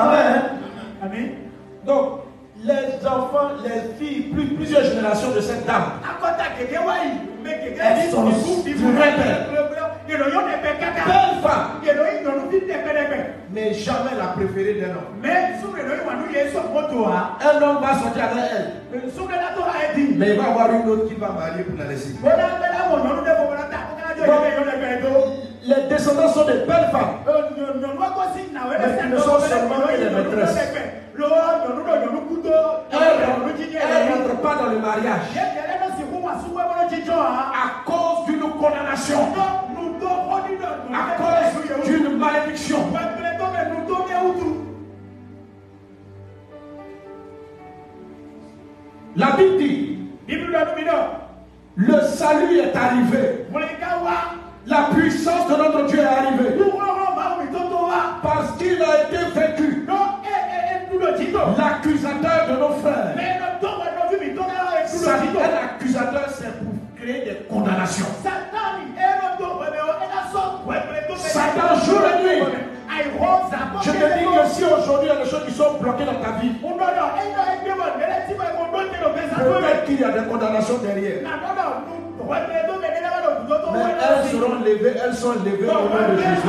Amen. Amen. Donc, les enfants, les filles, plus, plusieurs générations de cette dame, Elles sont. Mais jamais la préférée d'un homme. Wa. un homme va sortir avec elle. Mais il va y avoir une autre qui va marier pour la laisser. Les descendants sont de belles femmes. Mais ils ne sont seulement que des maîtresses. Lo nyɔnu do nyɔnu kudo. Elle Nyɔnu jíjɛ elle yɛrɛ. n'entre pas dans le mariage à cause d'une condamnation, à cause d'une malédiction. La Bible dit, le salut est arrivé. La puissance de notre Dieu est arrivée wa. parce qu'il a été vaincu. Dɔ e e e nudo jitɔ. L'accusateur de nos frères. Nudo Satan, jitɔ. un accusateur, c'est pour créer des condamnations. Satan jour et nuit. Je te dis que si aujourd'hui il y a des choses qui sont bloquées dans ta vie, tó peut-être qu'il y a des condamnations derrière. Mais elles seront levées, elles sont levées au nom de Jésus.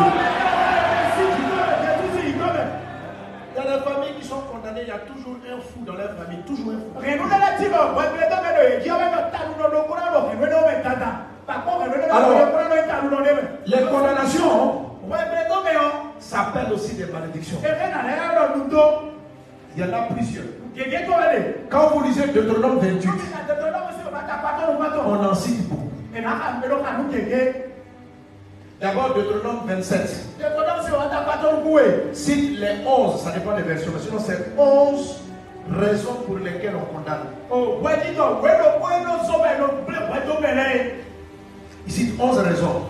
Il y a des familles qui sont condamnées, il y a toujours un fou dans leur famille, toujours un fou. Les condamnations s'appellent aussi des malédictions. Il y en a plusieurs. Quand vous lisez Deutéronome 28, on en cite beaucoup. D'abord Deutéronome 27. Cite les 11, ça dépend des versions, mais sinon c'est 11 raisons pour lesquelles on condamne. Il cite 11 raisons.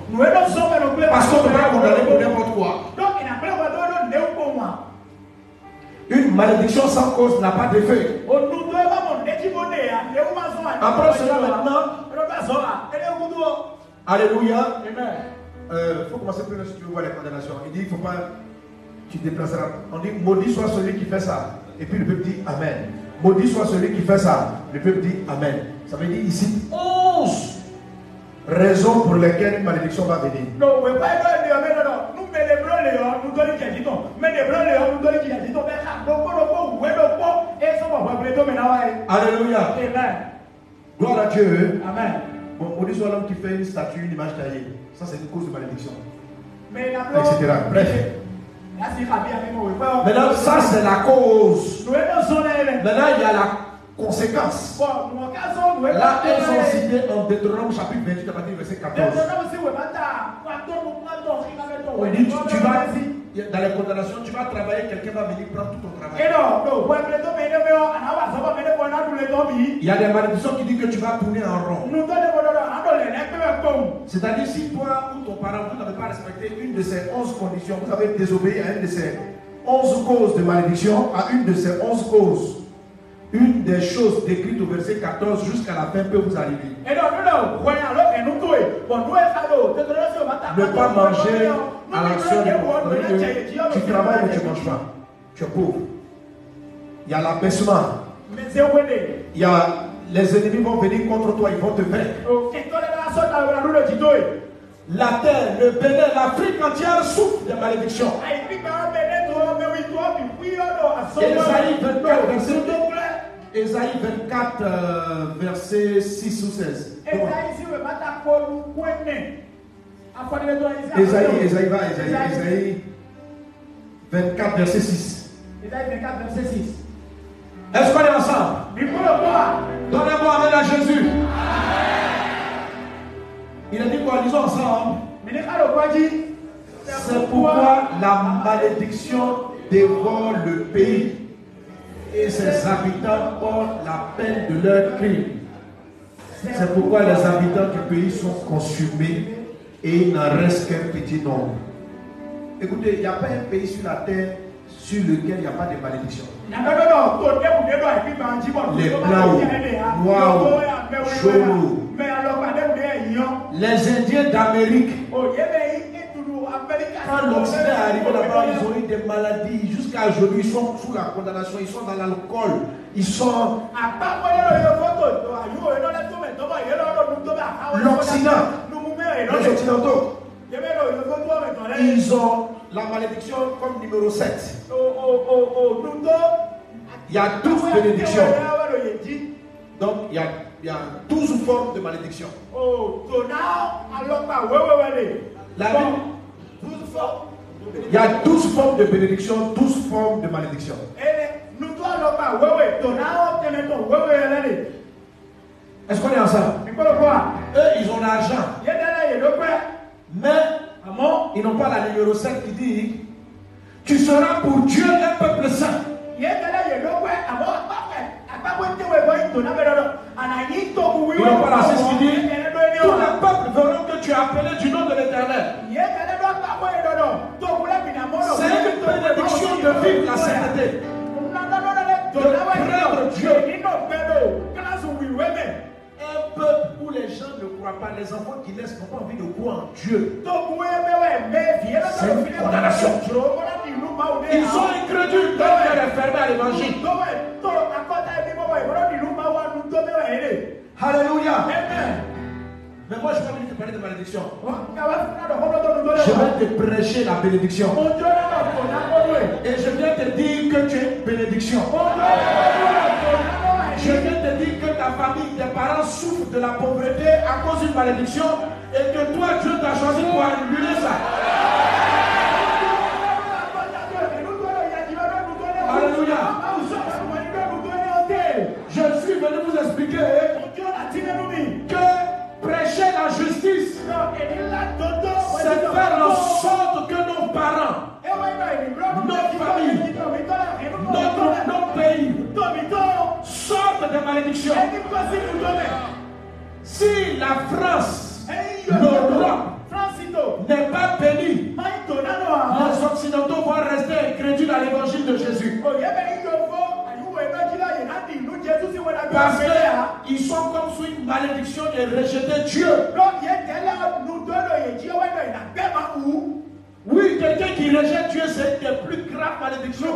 Parce qu'on ne peut pas condamner pour n'importe quoi. Une malédiction sans cause n'a pas d'effet. Après cela maintenant, Alléluia. Il faut commencer plus si tu veux voir les condamnations. Il dit, il ne faut pas, tu te déplaceras. On dit, maudit soit celui qui fait ça. Et puis le peuple dit Amen. Maudit soit celui qui fait ça. Le peuple dit Amen. Ça veut dire ici 11 raisons pour lesquelles une malédiction va venir. No, we pa do ni o ha. Alléluia. Amen. Gloire à Dieu. Amen. Bon, soit l'homme qui fait une statue, une image taillée. Ça, c'est une cause de malédiction. Etc. Bref. Maintenant, ça, c'est la cause. Maintenant, il y a la conséquence. Là, elles sont citées en Deutéronome chapitre 28 à partir du verset 14. De no si we ba ta. Wa do nu wa do si na me do. On dit, tu, vas, dans les condamnations, tu vas travailler, quelqu'un va venir prendre tout ton travail. Il y a des malédictions qui disent que tu vas tourner en rond. C'est-à-dire, si toi ou ton parent, vous n'avez pas respecté une de ces 11 conditions, vous avez désobéi à une de ces 11 causes de malédiction, à une de ces 11 causes, une des choses décrites au verset 14 jusqu'à la fin peut vous arriver. Ne pas manger à l'action du. Tu travailles mais tu ne manges pas. Tu es pauvre. Il y a l'abaissement. Il y a les ennemis vont venir contre toi, ils vont te le la terre, le Bénin, l'Afrique entière souffre des malédictions. Ai pi ba be ne to me wi to bi wi o do a so. Esaïe 24, verset. Ésaïe 24, euh, verset 6 ou 16. E sa isi we ba ta ko lu kwenne. Afọ ni to isi. Ésaïe, Ésaïe, va, Ésaïe, Ésaïe 24, verset 6. Esaïe 24 verset 6. Est-ce qu'on est ensemble? Donnez-moi Amen à Jésus. Il a dit quoi? Lisons ensemble. C'est pourquoi la malédiction dévore le pays et ses habitants portent la peine de leur crime. C'est pourquoi les habitants du pays sont consumés et il n'en reste qu'un petit nombre. Écoutez, il n'y a pas un pays sur la terre sur lequel il n'y a pas de malédiction. Les blancs, noirs, jaunes. Les Indiens d'Amérique Quand l'Occident est arrivé là-bas, ils ont eu des maladies. Jusqu'à aujourd'hui, ils sont sous la condamnation, ils sont dans l'alcool, ils sont. L'Occident. Les Occidentaux, ils ont la malédiction comme numéro 7. Il y a 12 bénédictions. Donc, il y a, il y a 12 formes de malédiction. La Bible, il y a 12 formes de bénédiction, 12 formes de malédiction. Est-ce qu'on est ensemble? Eux, ils ont l'argent. Mais ils n'ont pas la numéro 7 qui dit Tu seras pour Dieu un peuple saint. Ils n'ont pas la 6 qui dit Tous les peuples verront que tu es appelé du nom de l'éternel. C'est une bénédiction de vivre la sainteté. De craindre Dieu. Un peuple où les gens ne croient pas, les enfants qui naissent n'ont pas envie de croire en Dieu. C'est une condamnation. Ils sont incrédules, cœur est fermé à l'évangile. Alléluia. Mais moi, je ne vais pas venir te parler de malédiction. Je vais te prêcher la bénédiction. Et je viens te dire que tu es une bénédiction. Je viens te dire que ta famille, tes parents souffrent de la pauvreté à cause d'une malédiction et que toi, Dieu t'a choisi pour annuler ça. Alléluia. C'est faire en sorte que nos parents, notre famille, notre, notre pays sortent de malédiction. Si la France, l'Europe n'est pas bénie, les Occidentaux vont rester incrédules à l'évangile de Jésus. Parce qu'ils sont comme sous une malédiction de rejeter Dieu. Oui, quelqu'un qui rejette Dieu, c'est une des plus graves malédictions.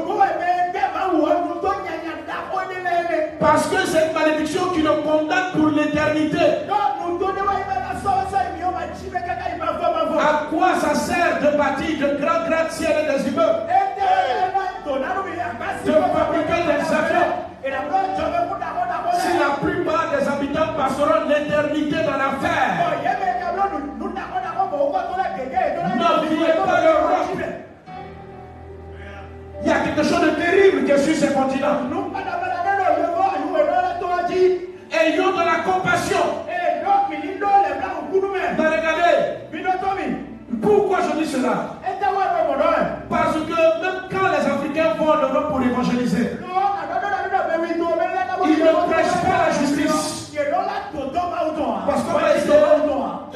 Parce que c'est une malédiction qui le condamne pour l'éternité. À quoi ça sert de bâtir de grands gratte-ciel et des immeubles? De si la plupart des habitants passeront l'éternité dans l'affaire, n'oubliez pas l'Europe. Il y a quelque chose de terrible qui est sur ce continent. Ayons de la compassion. Mais regardez, pourquoi je dis cela Parce que même quand Africains vont en Europe pour évangéliser, ils ne prêchent pas la justice. Parce qu'on va essayer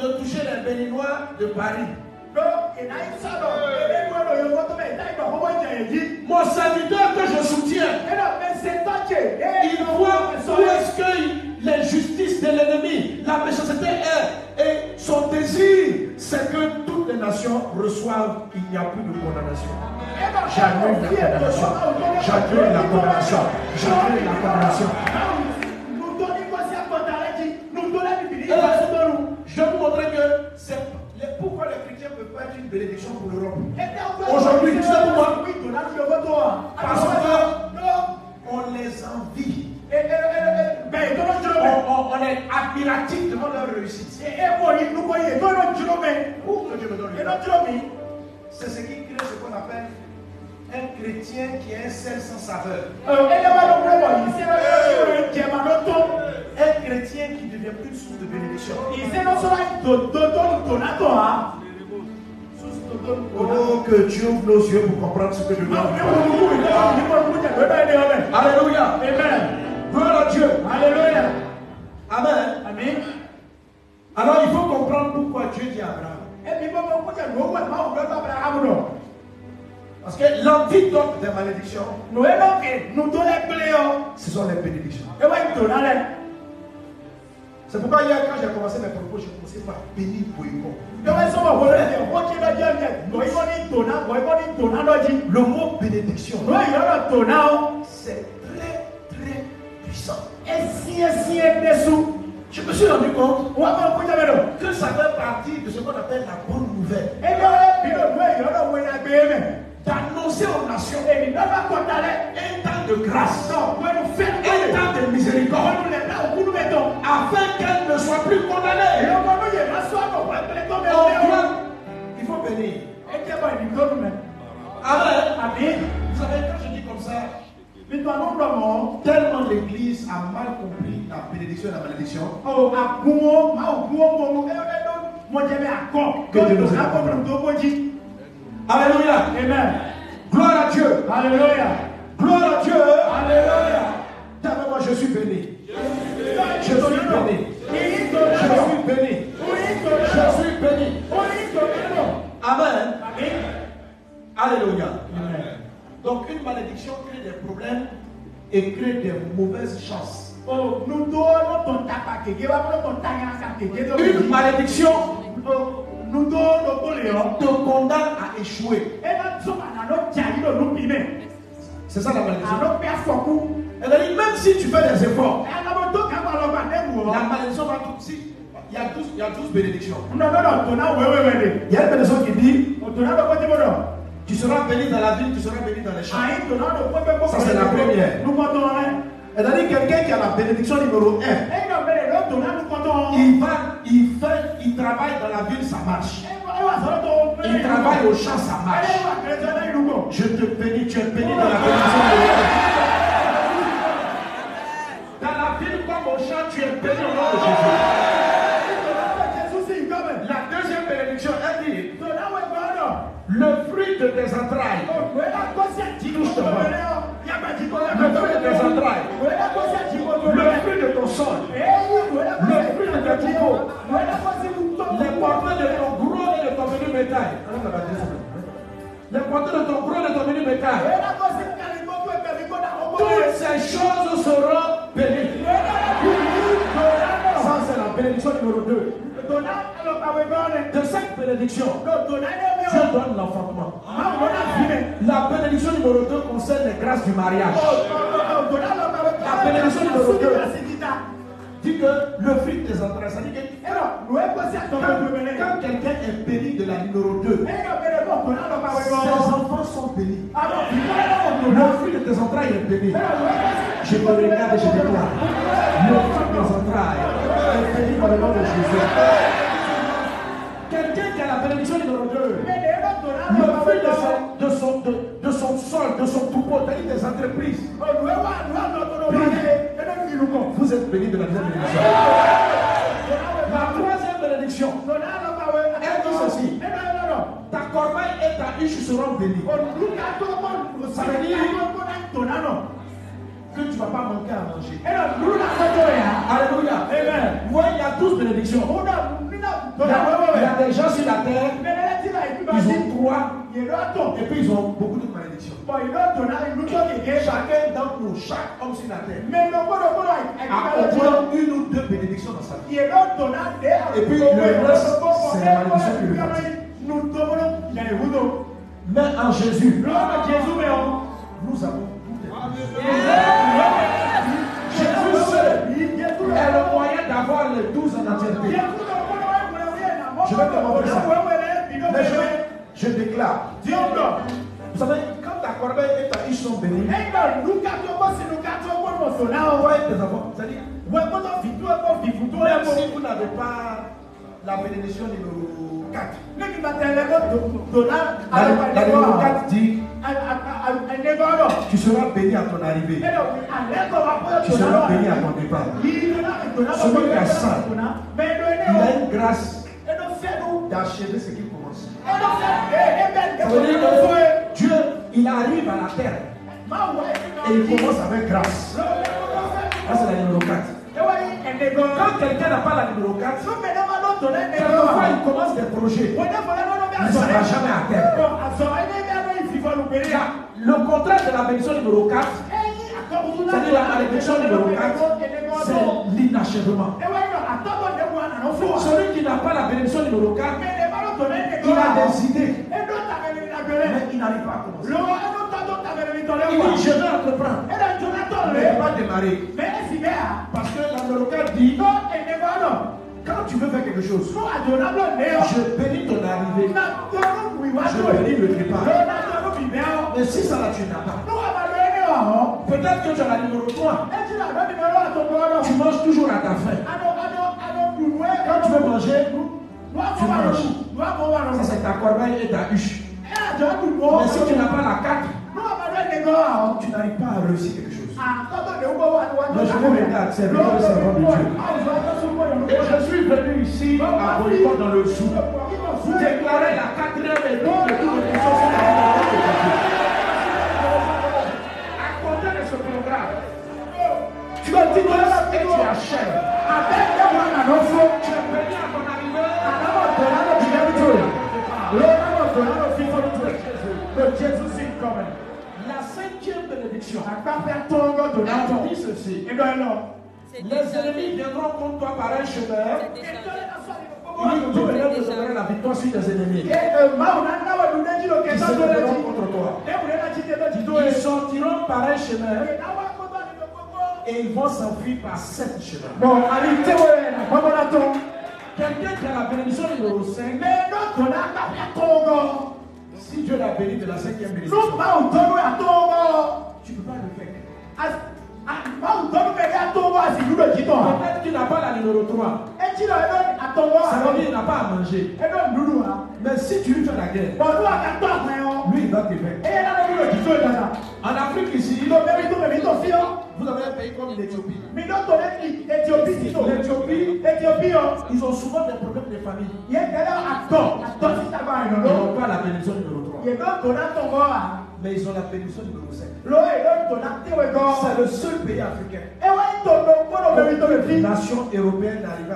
de toucher les Béninois de Paris. Mon serviteur que je soutiens, il voit où est-ce que les justices de l'ennemi, la méchanceté est. Et son désir, c'est que toutes les nations reçoivent, il n'y a plus de condamnation. J'annule la condamnation. J'annule la condamnation. J'annule la condamnation. Je vais vous montrer que c'est pourquoi les chrétiens ne peuvent pas être une bénédiction pour l'Europe. Aujourd'hui, tu sais pourquoi Parce qu'on les envie. On, on est admiratif devant leur réussite. Pour que Dieu me donne le C'est ce qui crée ce qu'on appelle un chrétien qui est un sel sans saveur. Un chrétien qui devient plus une source de bénédiction. Oh, que Dieu ouvre nos yeux pour comprendre ce que je veux. Alléluia. Gloire à Dieu. Alléluia. Amen. Amen. Alors il faut comprendre pourquoi Dieu dit à Abraham. Parce que l'antidote des malédictions, ce sont les bénédictions. C'est pourquoi hier, quand j'ai commencé mes propos, j'ai commencé par bénir lọ́jì. Le mot bénédiction, Lọ́yìn lọ́dọ̀ tòná o. c'est très, très puissant. Esi edesu. Je me suis rendu compte que ça fait partie de ce qu'on appelle la bonne nouvelle. D'annoncer aux nations un temps de grâce, temps de miséricorde, afin qu'elles ne soient plus condamnées. Èyí ọmọ ló yẹ má sọ àbọ̀ wọ́n pẹ̀lẹ́ tó bẹ́ẹ̀ On bẹ́ẹ̀ o. doit- il faut mẹ́. Amen. Vous savez, quand je dis comme ça, tellement l'église a mal compris la bénédiction et la malédiction. Que Dieu nous aide. Akọ́dùn tó bójì. Alléluia. Amen. Gloire à Dieu. Hallelujah. Gloire à Dieu. Hallelujah. Dis moi, je suis béni. Je suis béni. Je suis béni. Je suis béni. Amen. Alléluia. Donc une malédiction crée des problèmes et crée des mauvaises chances. Une malédiction te condamne à échouer. C'est ça la malédiction. Pẹ́ afọ́kú. Elle a dit, même si tu fais des efforts, la malédiction va tout. Si, il y a 12, il y a 12 bénédictions. Il y a une bénédiction qui dit O tòná lọ kọ́tí bọ̀dọ̀. Tu seras béni dans la ville, tu seras béni dans les champs. Kọ́. Ça, c'est la première. Elle a dit quelqu'un qui a la bénédiction numéro 1, Ẹ yọ bẹ̀rẹ̀ lọ tòná nukọ́tọ̀. il va, il fait, il travaille dans la ville, ça marche. Il travaille au champ, ça marche. Je te bénis, tu es béni dans la bénédiction numéro 1. Dans la ville comme au champ, tu es béni au nom de Jésus. La deuxième bénédiction, elle dit le fruit de tes entrailles. Jìkò Le fruit de tes entrailles. Le fruit de ton sol. Kọ́sí Le fruit de tes troupeaux. Les porteurs de ton gros Hein. Les de ton gros de ton mini bétail. Toutes ces choses seront bénies. Ça, c'est la bénédiction numéro 2. De cette bénédiction, Dieu donne l'enfantement. La bénédiction numéro 2 concerne les grâces du mariage. La bénédiction numéro 2 Dit que le fruit de tes entrailles, ça dit que tó quand, quelqu'un est béni de la numéro 2, Ẹ̀yìn ọ̀bẹ̀rẹ̀ bọ̀ tòná alọ́kàwé ses enfants sont bénis. Tòná. Le fruit de tes entrailles est béni. Je te regarde et je déclare. Le fruit de tes entrailles est béni dans le nom de Jésus. Quelqu'un qui a la bénédiction numéro 2, le fruit de son, de son, de, de son sol, de son troupeau, c'est-à-dire des entreprises, vous êtes bénis de la deuxième bénédiction. La troisième bénédiction, elle dit ceci ta corbeille et ta huche seront bénies. Que tu ne vas pas manquer à manger. Alléluia. Amen. Vous voyez, il y a 12 bénédictions. Il y, a, il y a des gens sur la terre, ils ont trois, et puis ils ont beaucoup de malédictions. Chacun d'entre nous, chaque homme sur la terre, a au moins une ou deux bénédictions dans sa vie. Et puis le reste, c'est la malédiction qui le fait. Mais en Jésus, nous avons tout. Jésus seul est le moyen d'avoir les douze en entièreté. Je vais te montrer ça. Mais je, je déclare, vous savez, ta corbeille et ta huche sont bénies, toi et tes enfants, c'est-à-dire, même si vous n'avez pas la bénédiction numéro 4, la, la numéro 4 dit, tu seras béni à ton arrivée. Tu seras béni à ton départ. Celui qui a ça, il a une grâce d'achever ce qu'il commence. Il arrive à la terre et il commence avec grâce. Ça, c'est la numéro 4. Quand quelqu'un n'a pas la numéro 4, quelquefois il commence des projets. Il ne sera jamais à terre. Car le contraire de la bénédiction numéro 4, C'est-à-dire la malédiction numéro 4, c'est l'inachèvement. Celui qui n'a pas la bénédiction numéro 4, mɛ ne balo tɔ ne ne il a des idées, mais il n'arrive pas à commencer. Il dit, je vais entreprendre. Mais il pas démarrer. Parce que la numéro 4 dit, quand tu veux faire quelque chose, yɔ. je bénis ton arrivée. Je bénis le départ. yɔ. Mais si ça là, tu n'as pas. Peut-être que tu as la numéro 3. eti la dɔ ni bɛ yɔ atɔtɔ yɔ. Tu manges toujours à ta faim. Quand tu veux manger, wa lɔ. ça c'est ta corbeille et ta huche. o. Mais si tu n'as pas la 4, n'o ma lo ene wa hɔ. tu n'arrives pas à réussir quelque chose. wọ́n Mais je vous regarde, c'est le servant de Dieu. Et je suis venu ici à Boycott dans le sous. Vous déclarez la quatrième et de toutes tu as dit et tu achèves. Tu es béni à ton arrivée. La cinquième bénédiction. Elle dit ceci. Les ennemis viendront contre toi par un chemin. Ils te donneront la victoire sur tes ennemis. Ils sortiront par un chemin et ils vont s'enfuir par sept chemins. Bon, allez, la bonne attente. Quelqu'un qui a la bénédiction numéro 5, Mais notre n'a pas fait Congo. si Dieu l'a béni de la cinquième bénédiction, tu ne peux pas le faire. Ah. Peut-être qu'il n'a pas la numéro 3. Et tu l'as donné à Togo, Ça veut dire qu'il n'a pas à manger. Donc, nous, hein. Mais si tu lui fais la guerre, hein. lui, il va te faire. Là. En Afrique ici, hein. vous avez un pays comme l'Éthiopie. L'Éthiopie, Éthiopie, ils ont souvent des problèmes de famille. Ils non. n'ont pas la bénédiction numéro 3. Hein. Mais ils ont la bénédiction numéro 5. L'eau est d'autres, on a Togo, Togo. C'est le seul pays africain. Les nations européennes n'arrivent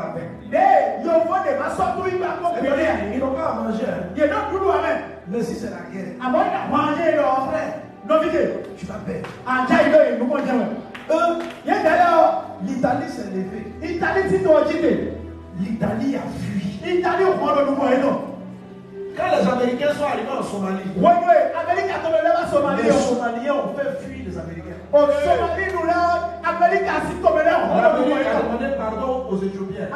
Eh compléter. bien, Ils n'ont pas à manger. hein. Mais si c'est la guerre, tu vas perdre. Eux, l'Italie s'est levée. L'Italie a fui. Italie, au fond de non. Quand les Américains sont arrivés en Somalie, les Somaliens ont fait fuir les Américains. Amérique a demandé pardon aux Éthiopiens.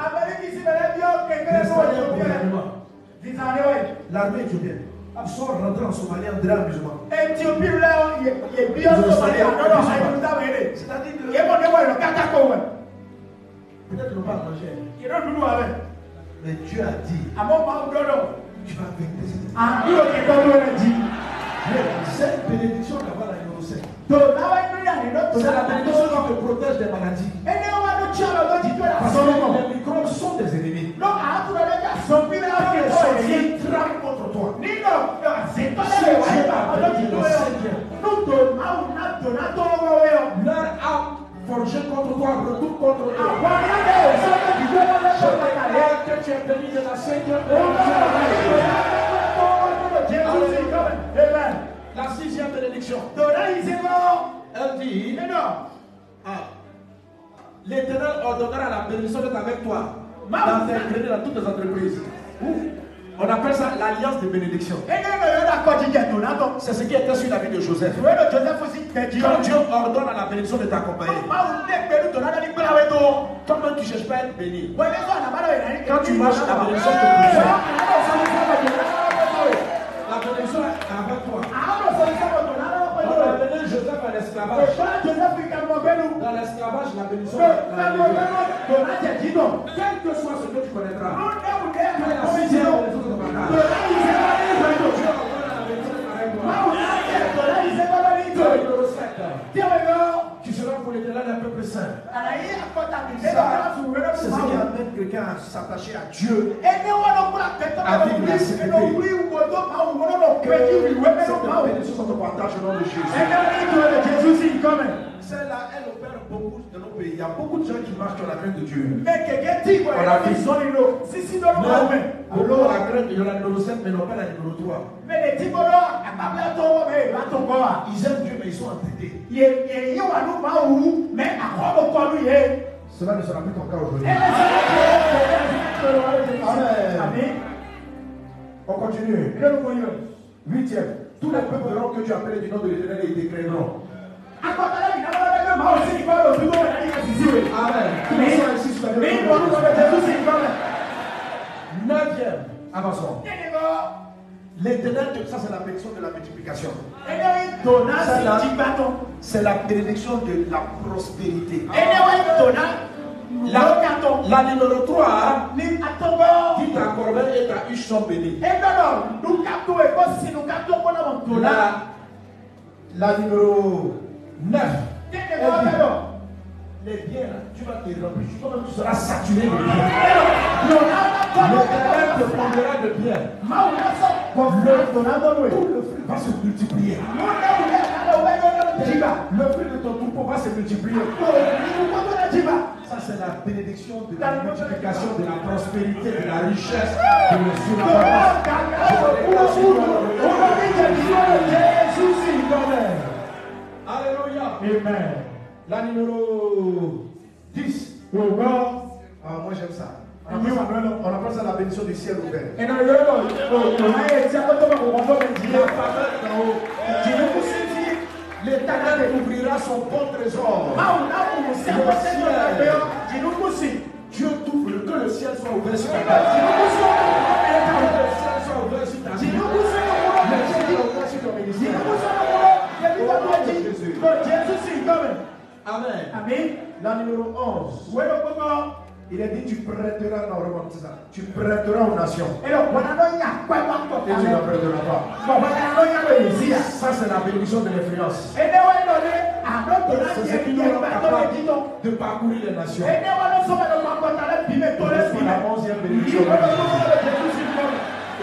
Oui. L'armée éthiopienne. Ils sont rentrés en Somalie en drame musulman. Éthiopie, là, il est- il est bien Ils ont Somalie. essayé, Non, non, ils ont il nous a aidé. C'est-à-dire peut-être n'ont pas avec. Mais Dieu a dit, Tu vas qui est dans le dit. Cette bénédiction d'avoir la numéro 5. Donc, là, il y a une autre. C'est la bénédiction qui te protège des maladies. Parce que les microbes sont des ennemis. Monde, son pire, sorciers trament contre toi, Si Dieu a a béni le. Seigneur. A leur âme forgée contre toi retourne contre a Je déclare que tu es béni de la à la sixième bénédiction. Elle dit, ah, l'Éternel ordonnera la bénédiction d'être avec toi dans tes dans toutes tes entreprises. On appelle ça l'alliance de bénédiction. C'est ce qui était sur la vie de Joseph. Quand Dieu ordonne à la bénédiction de t'accompagner, comment tu cherches pas à être béni Quand tu marches, la bénédiction te précède. La bénédiction est avec toi. On a Joseph à l'esclavage. Dans l'esclavage, la bénédiction. Quel que soit ce que tu connaîtras, que la sixième bénédiction de ta part. Dieu ordonne à la bénédiction d'être avec toi. Le numéro 7. Tu seras pour l'éternel un peuple saint? C'est ce qui amène quelqu'un à s'attacher à Dieu. Cette partage au nom de Jésus. Celle-là, elle opère beaucoup dans nos pays. Il y a beaucoup de gens qui marchent dans la crainte de Dieu. Dɔrɔn Mais, ma mɛ. alors, la crainte, il y en a numéro 7, mais non la numéro 3. Mɛ ne ti bolo agbabila tó wɔ mɛ ìlú àtò kɔ wa. Ils aiment Dieu, mais ils sont entêtés. Cela ne sera plus ton cas aujourd'hui. Amen. On continue. Huitième. Tous les peuples verront que tu appelles du nom de l'éternel et ils rẹ̀. Amen. Neuvième. Avançons. L'éternel, te- ça c'est la bénédiction de la multiplication. C'est la bénédiction de la prospérité. La numéro 3, Ní atọ́gbọ́. dit ta corbeille et ta huche sont bénies. La, la numéro 9, Kíni kọ́ ẹgbẹ́dọ̀? les biens, tu vas te remplir. Tu seras saturé de biens. L'éternel te prendra de biens. Tout le fruit va se multiplier. Le fruit de ton troupeau va se multiplier. C'est la bénédiction de la multiplication, de la prospérité, de la richesse, de la surabondance. Alléluia. Amen. La numéro 10. Ah, moi j'aime ça. On appelle ça, on appelle ça la bénédiction du ciel ouvert. La faveur d'en haut. L'éternel ouvrira son bon trésor. Dieu t'ouvre que le ciel soit ouvert sur ta tête. Que le ciel soit ouvert sur ta vie. Le ciel soit ouvert sur ton ministère. Amen. La numéro 11. Il est dit tu prêteras, non, remonte ça. Tu prêteras aux nations. Et tu n'en prêteras pas. Ça, c'est la bénédiction de l'influence. C'est ce qui nous rend capable de parcourir les nations. C'est la onzième bénédiction.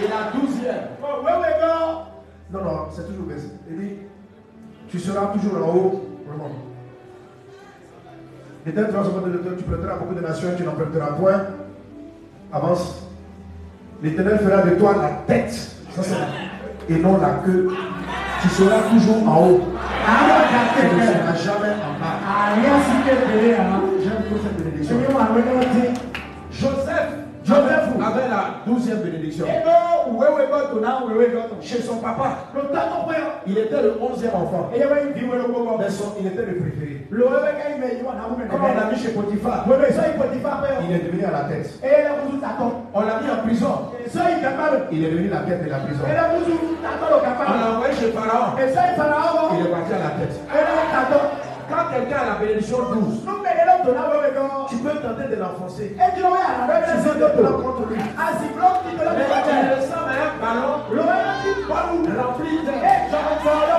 Et la douzième. Non, non, c'est toujours baissé. Il dit, tu seras toujours en haut. Vraiment. L'éternel va se mettre de toi, tu prêteras beaucoup de nations, tu n'en prêteras point. Avance. L'éternel fera de toi la tête. Ça, Et non la queue. Tu seras toujours en haut. Tu ne seras jamais en bas. J'aime trop cette bénédiction. Joseph, avait la douzième bénédiction. Chez son papa, il était le onzième enfant. Mais son- il était le préféré. Comme on l'a mis chez Potiphar, il est devenu à la tête. On l'a mis en prison. Il est devenu la tête de la prison. On l'a envoyé chez Pharaon. Il est parti à la tête. Quand quelqu'un a la bénédiction 12, tu peux de l'enfoncer. Sais de te contre lui. Mais tu le sens mais un ballon rempli d'air. Quand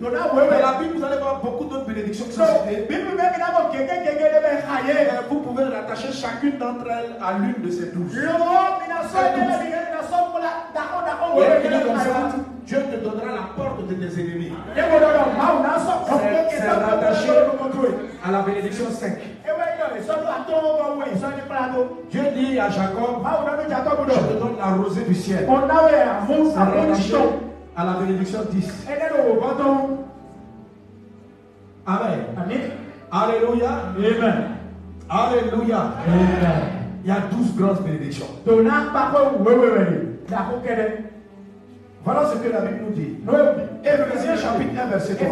Dans la Bible, vous allez voir beaucoup d'autres bénédictions qui sont citées. Et vous pouvez rattacher chacune d'entre elles à l'une de ces 12. Et il dit comme ça, Dieu te donnera la porte de tes ennemis. C'est c'est rattaché à la bénédiction 5. Dieu dit à Jacob, je te donne la rosée du ciel. C'est rattaché à la bénédiction 10. Amen. Alléluia. Alléluia. Il y a 12 grandes bénédictions. Voilà ce que la Bible nous dit. Éphésiens chapitre 1, verset 3.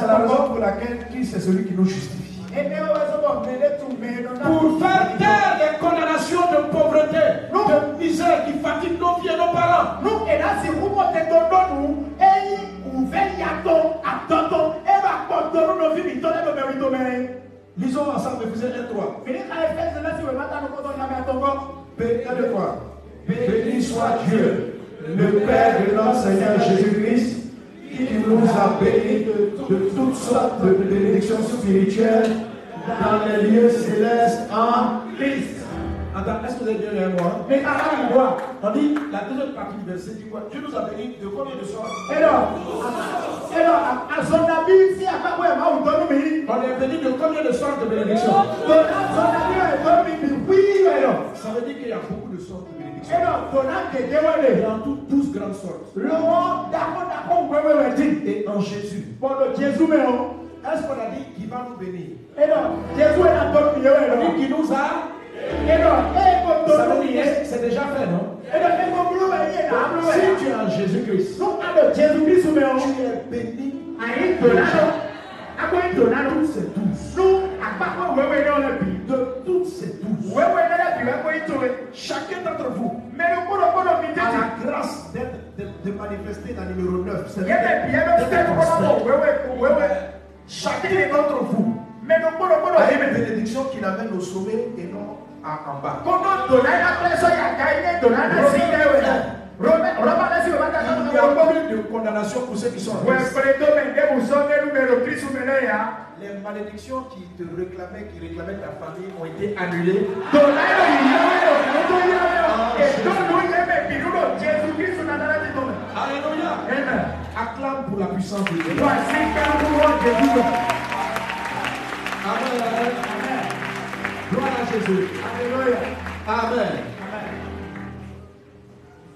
C'est la raison pour laquelle Christ est celui qui nous justifie. Pour faire taire les condamnations de de misère qui fatiguent nos vies et nos parents. Te dondonu eyi uveli ato atoto eba kpɔtɔnu novi mi tɔ ne bɛ mɛri to mɛrɛ. Lisons ensemble Éphésiens 1, 3. Fini ka efɛsɛ lɛsi wɛ mata nu kɔtɔ Béni soit Dieu, le Père de notre Seigneur Jésus-Christ, qui nous a bénis de, de toutes sortes de bénédictions spirituelles dans les lieux célestes en Christ. Attends, est-ce que vous avez bien un moi Mais à la voix. On dit, la deuxième partie du verset dit quoi Dieu nous a bénis de combien de sortes Et donc, et donc, à- son avis, si à quoi donné, mais On est bénis de combien de sortes de bénédictions son avis elle donne, oui, mais non. Ça veut dire qu'il y a beaucoup de sortes de bénédictions. Et donc, Donna qui était ouais, Il y a en tout 12 grandes sortes. le roi d'accord, d'accord, ouais, ouais, dit. Et en Jésus, Pour le Jésus, mais non. est-ce qu'on a dit qu'il va nous bénir Et donc, Jésus est la bonne et Il dit qu'il nous a. Ça veut dire que c'est déjà fait, non? Donc, Si tu es en Jésus-Christ, tu es béni. No Toutes ces douze? De toutes ces douze. Chacun d'entre vous. A la grâce d'être, de, de manifester la numéro 9. C'est yɛlɛ bi yɛ bɛ fɛ kpɔdɔ kɔ wewe wewe Chacun d'entre vous. A une bénédiction qui l'amène au sommet et non à, en bas. Il n'y a plus de condamnation pour ceux qui sont en Christ. Les malédictions qui te réclamaient, qui réclamaient ta famille ont été annulées. Alléluia. amen. Acclame pour la puissance de Dieu. Amen. Amen. Gloire à Jésus. Alléluia. Amen.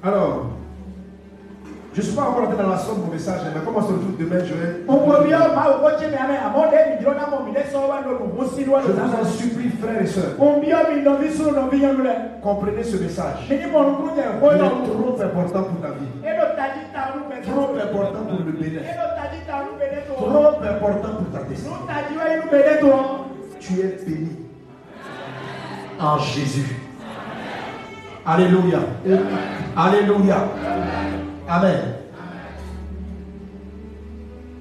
Alors, je ne suis pas encore entré dans la somme mon message, mais comme on se retrouve demain, je vais. Je vous en supplie, frères et sœurs, comprenez ce message. Il est trop important pour ta vie. Trop important pour le to. Trop important pour ta destinée. Tu es béni en Jésus. Alléluia. Alléluia. Amen.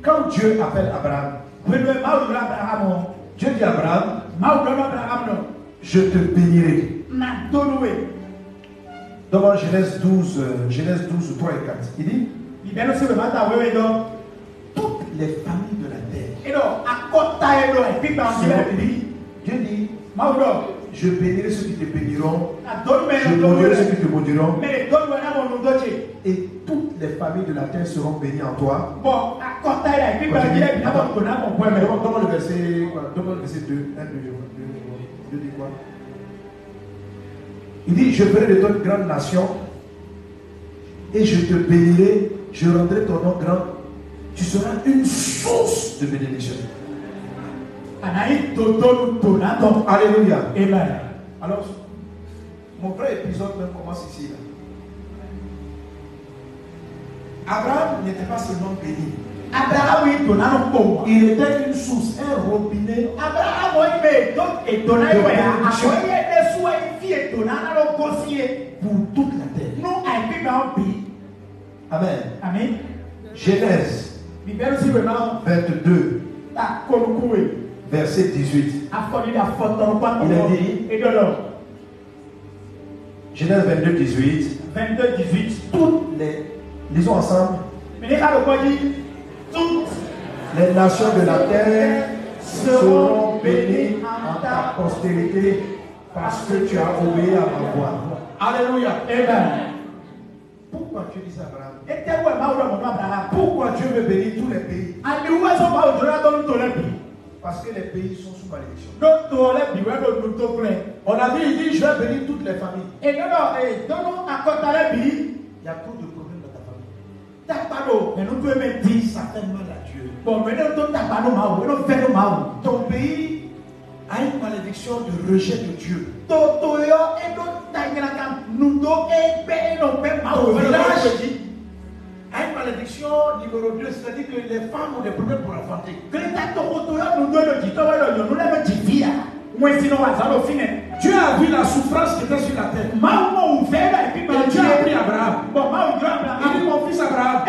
Quand Dieu appelle Abraham, Abraham. Dieu dit à Abraham, je te bénirai. Dans Genèse 12, euh, Genèse 12, 3 et 4, il dit, toutes les familles de la terre. Dieu dit. Je bénirai ceux qui te béniront, je we. ceux qui te che. et toutes les familles de la terre seront bénies en toi. Bon, le verset, le verset 2. 1, 2, 2, Dieu dit quoi Il dit, je ferai de toi une grande nation et je te bénirai, je rendrai ton nom grand. Tu seras une source de bénédiction. Alléluia. Amen. Alors, mon vrai épisode même commence ici. Là. Abraham n'était pas seulement béni. N'anu kpɔ wa. Il était une source, un robinet Abrahamu yi bɛ tó ètò náà yi wɛ ya. Àkọ́ yi yɛ lé suwa yi fi ètò náà n'alɔ gosi ye. pour toute la terre. Nu ayi pípa bi. Amen. Ami. Genèse Bibɛri si wɛ ma 22, ta koluku we. Verset 18. Afɔli la fɔtɔrɔ pa Il a dit-. Genèse 22, 18. 22 18. Toutes les, lisons ensemble, Mɛ ne ka lɔ kɔji. Tout. les nations de la terre seront bénies en ta postérité parce que tu as obéi à ma voix. Alléluia. Amen. Pourquoi Dieu dit ça Abraham? Pourquoi Dieu veut bénir tous les pays? Parce que les pays sont sous malédiction. On a vu, il dit, je vais bénir toutes les familles. Il y a trop de problèmes dans ta famille. Takpa ɖo mɛnu tó mɛ di. Ça fait mal à Dieu. Ton pays a une malédiction de rejet de Dieu. Ton village a une malédiction numéro 2, c'est-à-dire que les femmes ont des problèmes pour enfanter. Dieu a vu la souffrance qui était sur la terre. Et Dieu a pris Abraham. Il dit, mon fils Abraham,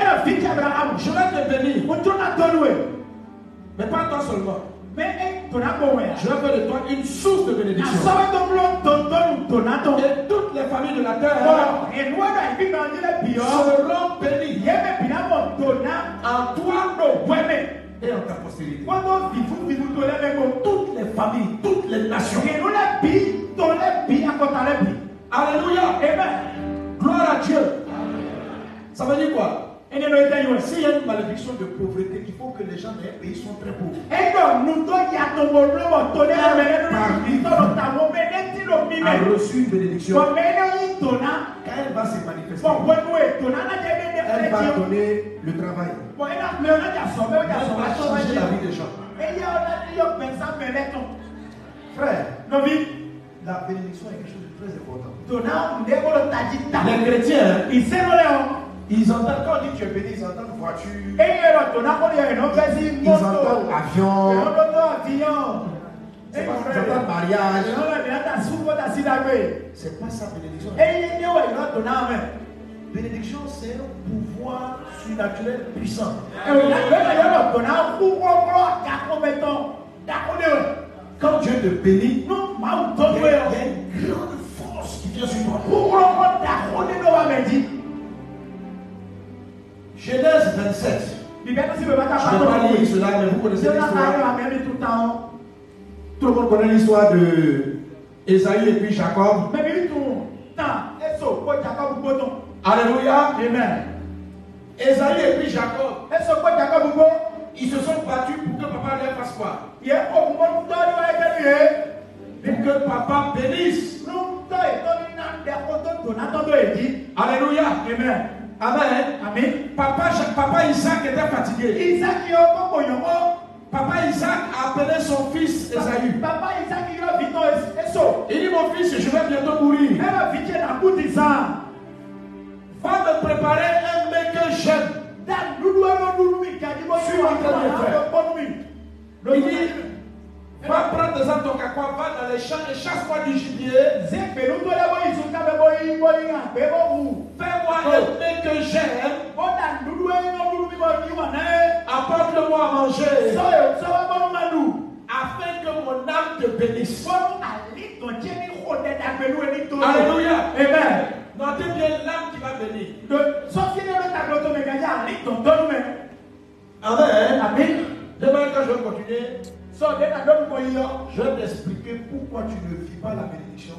je vais te bénir, mais pas toi seulement. Je vais faire de toi une source de bénédiction. Et toutes les la terre Bon, et nous, on a été dans le bio. seront donnant en toi et en ta postérité. Toutes les familles, toutes les nations. Alléluia. Amen. Gloire à Dieu. Ça veut dire quoi? Nous étions S'il y a une malédiction de pauvreté, il faut que les gens d'un pays sont très pauvres. A reçu une bénédiction. Quand elle va se manifester, elle va donner le travail. Elle va changer la vie des gens. Il. Frère, la bénédiction est quelque chose de très important. Les chrétiens, Il Léon. Ils entendent, quand on dit tu es béni, ils entendent voiture, ils entendent avion, ils entendent mariage. C'est pas ça, bénédiction. Bénédiction, c'est un pouvoir surnaturel puissant. Quand Dieu te bénit, il y a une grande force qui vient sur toi. Genèse 27. Bible si veut pas Je ne vais pas lire cela, mais vous connaissez l'histoire. Tout le monde connaît l'histoire de Esaü et puis Jacob. Alléluia. Amen. Esaü et puis Jacob, ils se sont battus pour que papa leur fasse ke ni Pour que papa bénisse. Alléluia. Amen. Amen. Amen. Papa, papa Isaac était fatigué. Isaac. Papa Isaac a appelé son fils Esaü. Papa Isaac. Il dit mon fils, je vais bientôt mourir. Va me préparer un mec jeune. E ko mi. Il dit, va prendre des cacao, va dans les champs et chaque fois du gibier. Fais-moi un mec jeune. O dan dudu e no dudu mi bo yi wa na e. Apporte-le-moi à manger. Afin que mon âme te bénisse. Alléluia. Amen. Notez bien l'âme qui va bénir. Amen. Àmì. Demain, quand je vais continuer, Je vais t'expliquer pourquoi tu ne vis pas la bénédiction.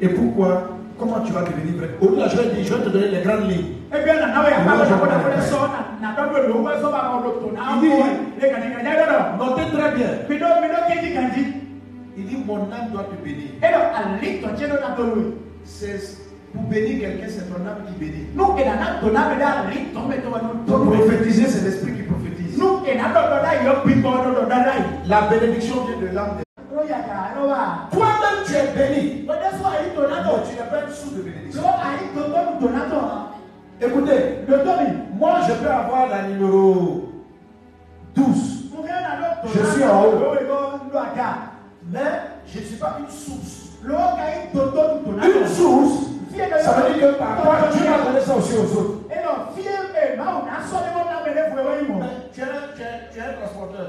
Et pourquoi, comment tu vas devenir vrai. Au je vais dire, je vais te donner les grandes lignes. Notez très bien. Il dit, mon âme doit te bénir. Lò. C'est pour bénir quelqu'un, c'est ton âme qui bénit. Pour prophétiser, c'est l'esprit qui La bénédiction vient de l'âme. Toi-même, tu es béni. Tọ̀. tu n'es pas une source de bénédiction. Écoutez, mi. moi, je peux avoir la numéro 12, Je suis en haut. Mais mais je ne suis pas une source. Une source, ça veut dire que parfois Dieu a donné ça aussi aux autres. Tu es, un- tu es- tu es un transporteur.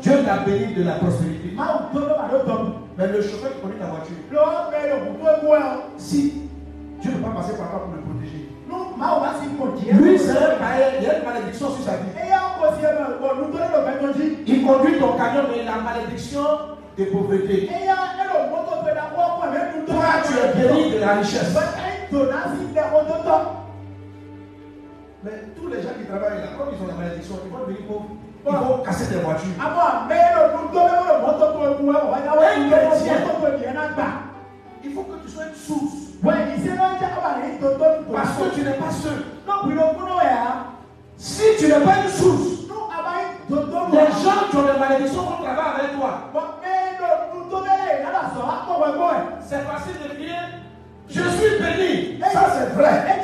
Dieu l'a béni de la prospérité. Mais le chauffeur qui conduit ta voiture, o. si Dieu ne peut pas passer par là pour le protéger, lui, c'est il y a une malédiction sur sa vie. E jí. Il conduit ton camion, mais la malédiction de pauvreté. E. Toi, tu es béni de la richesse. Mais tous les gens qui travaillent là, comme ils ont la malédiction, ils vont devenir pauvres. Ils vont casser des voitures. Il faut que tu sois une source. Parce que tu n'es pas seul. Si tu n'es pas une source, tó lù. les gens qui ont des malédictions vont travailler avec toi. C'est facile de dire Je suis béni. Ça, c'est vrai.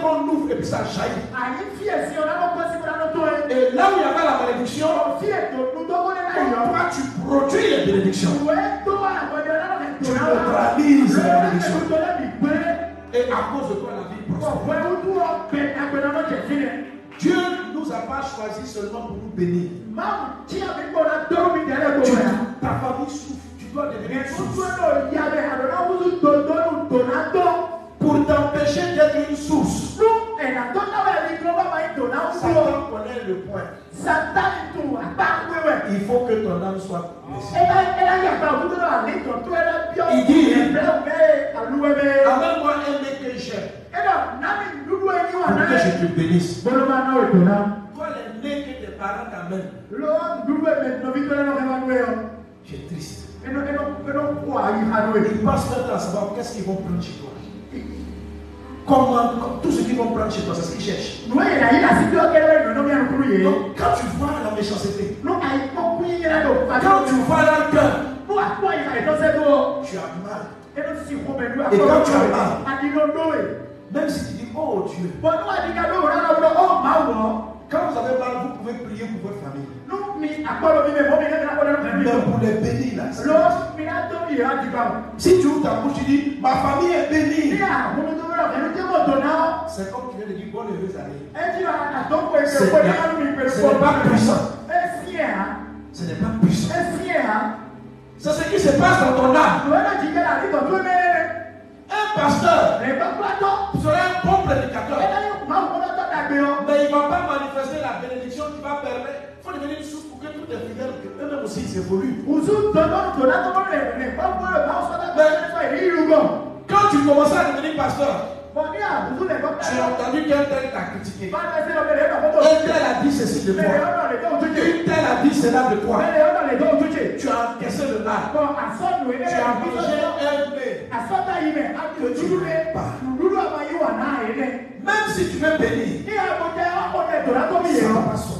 qu'on ouvre et puis ça jaillit. Et là où il y avait la malédiction, toi tu produis les bénédictions. Tu neutralises. Et à cause de toi, la vie prospère. Dieu ne nous a pas choisi seulement pour nous bénir. Ta famille souffre, tu dois devenir souffre pour t'empêcher d'être une source. Satan connaît le point. Il faut que ton âme soit blessée. Il dit Amène-moi un mec que j'aime. Pour que je te bénisse. Toi, les nez que tes parents t'amènent. Tu es triste. Ils passent leur temps à savoir qu'est-ce qu'ils vont prendre chez toi comment, tout ce qu'ils vont prendre chez toi, c'est ce qu'ils cherchent. Donc, quand tu vois la méchanceté, quand tu vois l'ardeur, tu as mal. Et quand tu as mal, même si tu dis, oh Dieu, quand vous avez mal, vous pouvez prier pour votre famille. Mais pour les bénir là. Si tu ouvres ta bouche, tu dis Ma famille est bénie. C'est comme tu viens de dire Bonne heureuse année. Ce n'est pas puissant. Ce n'est pas puissant. C'est ce qui se passe dans ton âme. Un pasteur sera un bon prédicateur. Mais il ne va pas manifester la bénédiction qui va permettre il faut devenir une source pour que tous les fidèles eux-mêmes aussi ils évoluent. Quand tu commences à devenir pasteur, j'ai entendu qu'un tel t'a critiqué. Un tel a dit ceci de toi. Une telle a dit cela de toi. Tu as encaissé le mal. Tu as mangé un nez. Que tu n'es pas. Même si tu veux bénir, ne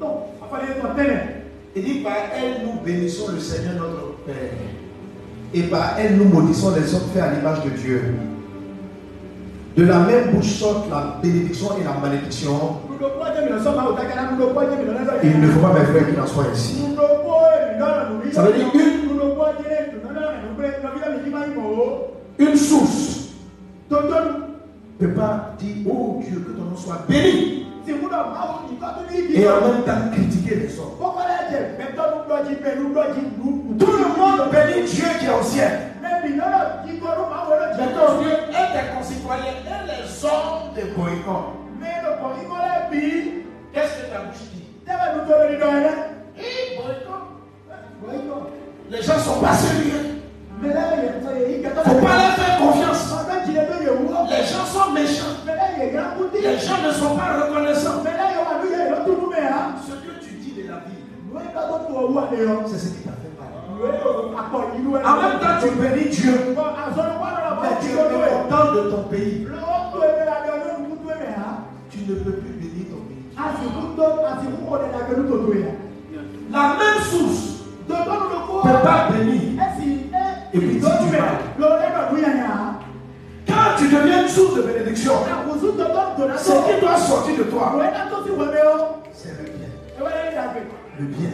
Donc, il dit par elle, nous bénissons le Seigneur notre Père. Et par elle, nous maudissons les hommes faits à l'image de Dieu. De la même bouche sortent la bénédiction et la malédiction. Il ne faut pas, mes frères, qu'il en soit ainsi. Ça veut dire une, une source ne peut pas dire, oh Dieu, que ton nom soit béni. Et en même temps critiquer les hommes. Tout le monde bénit Dieu qui est au ciel. Maintenant, Dieu est tes concitoyens et les hommes de Boïkon. Qu'est-ce que ta bouche dit? Eh, les gens sont pas sérieux reconnaissants. Mais là, il y a lui, il y a l'autre nous, mais, hein. Ce que tu dis de la hein. c'est ce qui t'a fait mal. En même temps, tu bénis Dieu. Mais tu es content de ton pays. Hein. Tu ne peux plus bénir ton pays. Asikuko de la même source ce qui doit sortir de toi, c'est le bien. Le bien.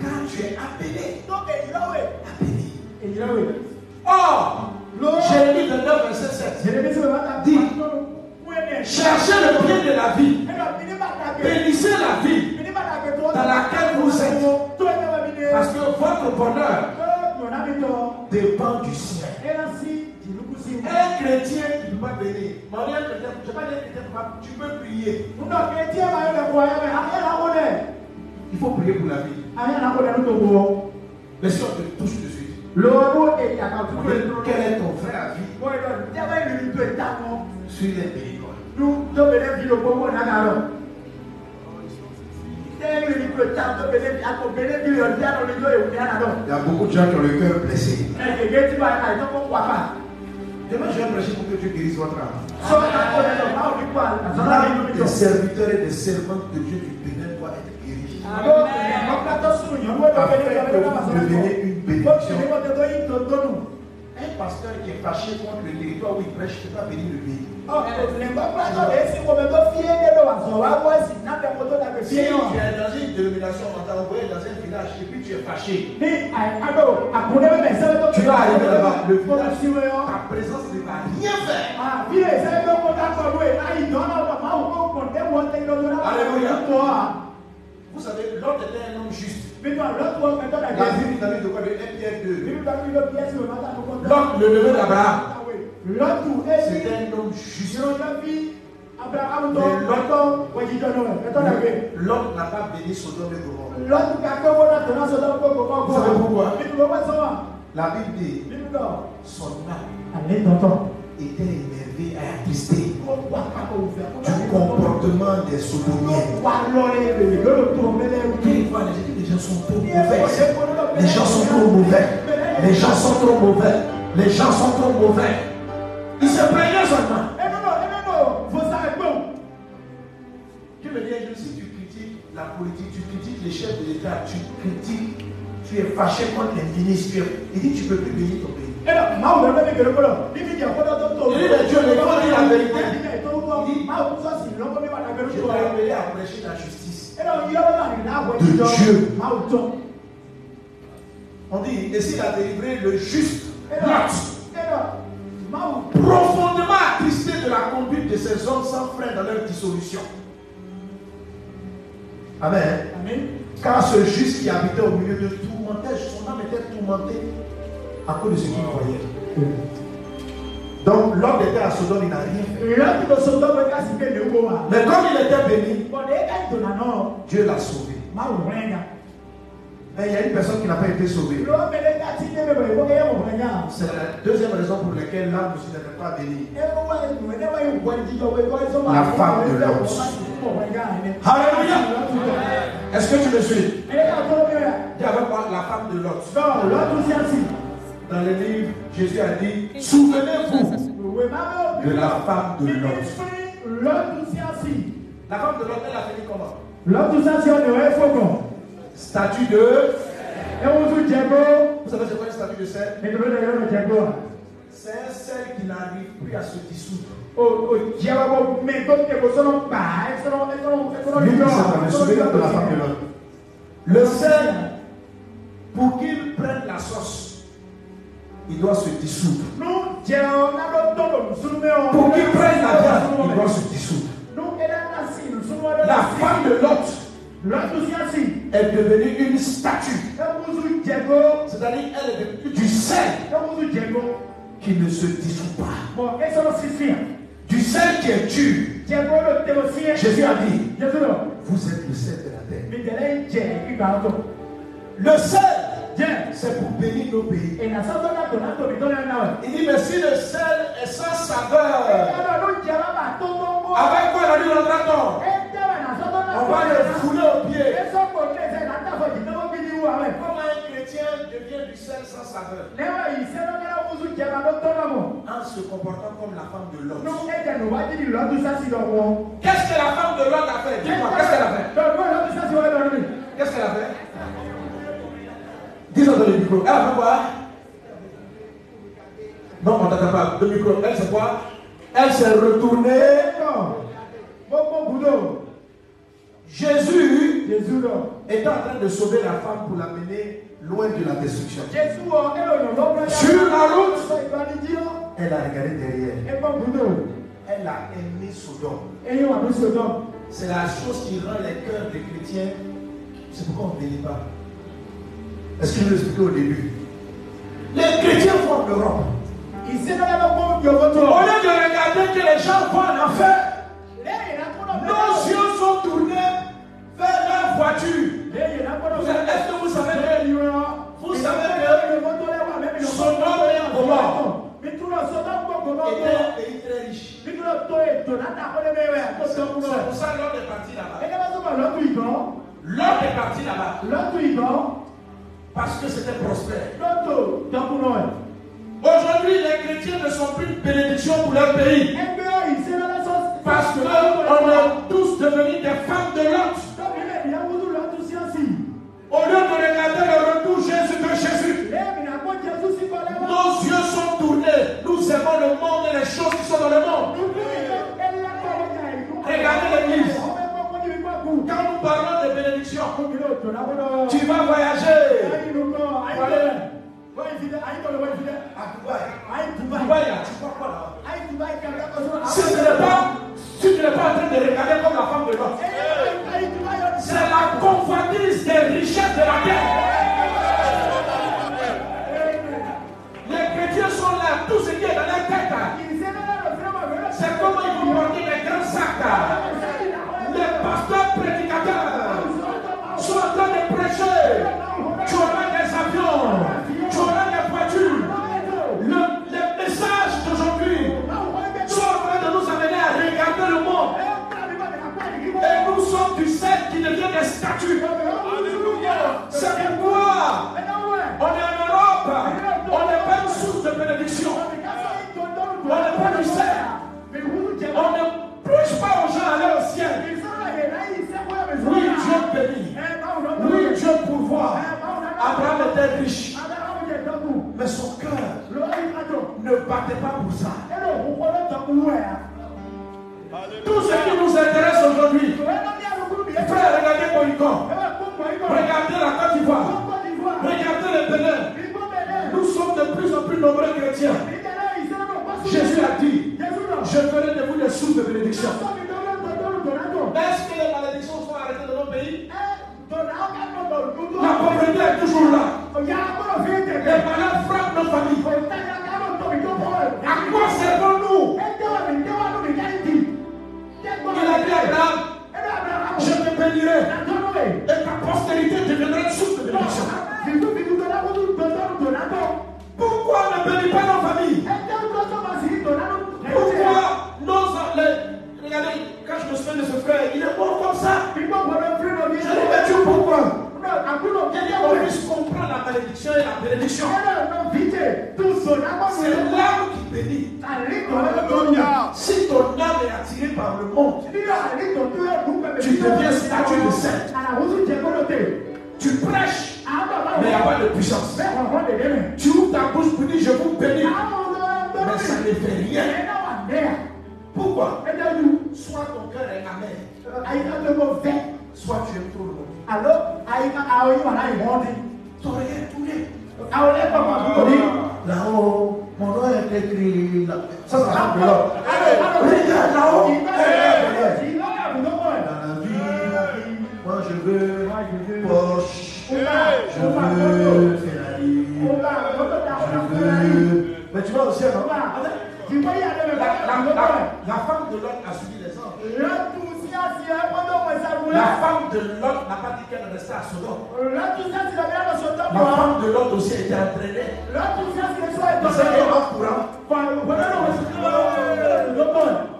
Quand tu es appelé Donc, il a, ouais. à bénir. Il a, ouais. Or, Jérémie 29, verset 7. Jérémie, c'est le matin. Dis. Ouais, mais- Cherchez le bien de la vie. Eh. Bénissez la vie. Dans laquelle vous êtes. Parce que votre bonheur Euh, dépend du sien. Un chrétien qui ne peut pas un chrétien, je ne sais pas dire chrétien, tu peux- prier. Nous, nos chrétiens, il faut prier pour la vie. Mais si on te touche de suite, quel est ton de temps, Suis les bénis. nous, nous, venons vivre. Il y a beaucoup de gens qui ont le cœur blessé. Demain, je vais prêcher pour que Dieu guérisse votre âme. L'âme des serviteurs et des servantes de Dieu du Bénin doit être guérie. Afin que vous deveniez une bénédiction. Un pasteur qui est fâché contre le territoire où il prêche ne peut pas bénir le pays. Oh, Si tu es dans une dénomination, on t'a envoyé dans un village et puis tu es fâché, tu vas arriver là-bas, le village, ta présence ne va rien faire. Ah. Alléluia. Vous savez, l'autre était un homme juste. La. Bible nous a de quoi De 1 Pierre 2. Bibi ta bibi pièce lo mata ko konde. L'homme, le neveu d'Abraham, Lotu c'était un homme juste. L'homme n'a pas béni Sodome et Gomorrhe. Vous savez pourquoi? La Bible dit son âme était énervée et attristée Du comportement des Sodomiens. Les gens sont trop mauvais. Les gens sont trop mauvais. Les gens sont trop mauvais. Les gens sont trop mauvais. Ils se plaignaient seulement. Tu me dis, si tu critiques la politique, tu critiques les chefs de l'État, tu critiques, tu es fâché contre les ministres, il dit tu ne peux plus bénir ton pays. Je t'ai appelé à prêcher la justice. De Dieu. On dit, et s'il a délivré le juste, Lot, profondément attristé de la conduite de ces hommes sans frein dans leur dissolution. Amen. Car ce juste qui habitait au milieu de tourmentait, son âme était tourmentée à cause de ce qu'il voyait. Donc l'homme était à Sodome, il n'a rien fait. Mais comme il était béni, Dieu l'a sauvé. Mais il y a une personne qui n'a pas été sauvée. C'est la deuxième raison pour laquelle l'âme aussi n'était pas bénie. La femme de Lot. Alléluia. Est-ce que tu me suis Dis avec moi la femme de Lot. Dans le livre, Jésus a dit Souvenez-vous de la femme de Lot. La femme de Lot, elle a fini comment? Statut de. Vous savez c'est quoi le statut de sel C'est un sel qui n'arrive plus à se dissoudre. Dans le souvenir de la femme de l'autre. Le sel, pour qu'il prenne la sauce, il doit se dissoudre. Pour qu'il prenne la viande, il doit se dissoudre. La femme de Lot est devenue une statue. C'est-à-dire elle est devenue du sel qui ne se dissout pas. Du sel qui est dur. Jésus a dit, vous êtes le sel de la terre. Le sel c'est pour bénir nos pays. Il dit, mais si le sel est sans saveur, avec quoi il a dit le tracteur Ẹ jẹ́wọ̀ na sɔsɔ na On va le fouler aux pieds. Comment un chrétien devient du sel sans saveur? En se comportant comme la femme de wọ. Qu'est-ce que la femme de Lot a fait? Dis-moi, qu'est-ce qu'elle a fait? Qu'est-ce qu'elle a fait? Dis-moi dans le micro. Elle a fait quoi? Non, on t'entend pas. Le micro, elle c'est quoi? Elle s'est retournée. Non, gbogbo gudo, Jésus Jésus était en train de sauver la femme pour l'amener loin de la destruction. Sur la route. Lọ. Elle a regardé derrière. Elle a aimé Sodome. C'est la chose qui rend les cœurs des chrétiens. C'est pourquoi on ne pas. Est-ce que je l'expliquais au début? Les chrétiens vont en Europe. Au lieu de regarder que les gens vont en enfer, nos yeux sont tournés vers leur voiture. Savez- Est-ce que vous savez que Lẹ́yìn náà. Vous savez que Sodome et Gomorrhe gbogbo. un pays très riche C'est pour ça l'homme est parti là-bas. L'homme est parti là-bas. Parce que c'était prospère. Aujourd'hui, les chrétiens ne sont plus une bénédiction pour leur pays. Sọ́sì. Parce qu'on est tous devenus des femmes de ọ̀sì. Au lieu de regarder le retour Jésus de Jésus, kọ́lẹ́ wá. nos yeux sont tournés. Nous aimons le monde et les choses qui sont dans le monde. Regardez l'église. Quand nous parlons de bénédiction, tu vas voyager. Si tu n'es pas, si tu n'es pas en train de regarder comme la femme de Lot, c'est la convoitise des richesses de la terre. Les chrétiens sont là, tout ce qui est dans leur tête, c'est comment ils vont porter les grands sacs. Devient la, femme de l'homme a suivi les anges. La femme de Lot n'a pas dit qu'elle restait à Sodome. La femme de Lot aussi a été entraînée. L'enthousiasme de soi est Vous savez, tombé. en courant,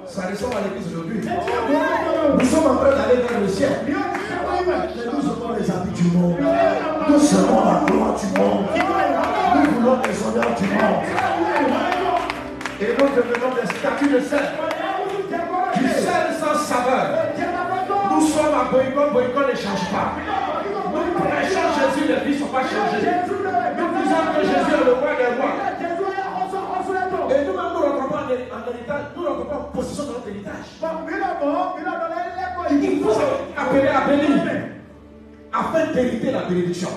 ça ressemble à l'église aujourd'hui. Nous sommes en train d'aller vers le ciel. Mais nous aurons les habits du monde. Nous serons la gloire du monde. Nous voulons les honneurs du monde. Et nous devenons des statues de sel. Du sel sans saveur. Nous sommes à Boycott, Boycott ne change pas. Nous prêchons Jésus, les vies ne sont pas changées. Nous disons que Jésus est le roi des rois. Et nous-mêmes, nous pas en héritage, nous pas en possession de notre héritage. Il faut appeler à bénir afin d'hériter la bénédiction.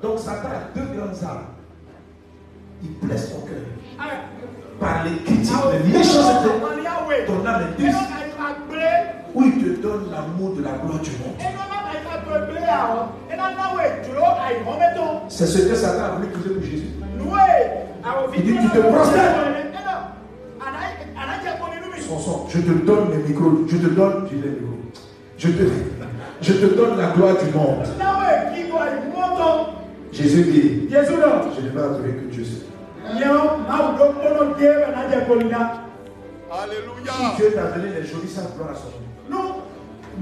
Donc Satan a deux grandes armes. Il blesse ton cœur par les critiques, les méchancetés. Ton âme est triste où il te donne l'amour de la gloire du monde. C'est ce que Satan a voulu poser pour Jésus. Il dit, tu te prosternes. Samson, je te donne le micro, je te donne, je, l'ai le micro. je te, je te donne la gloire du monde. Jésus dit, je ne vais adorer que Dieu seul. Nyɛ maaw dɔ kɔnɔ den bɛ n'a jɛ koli la. Alléluia. Si Dieu t'a donné les jolis, ça doit la sortir. Non.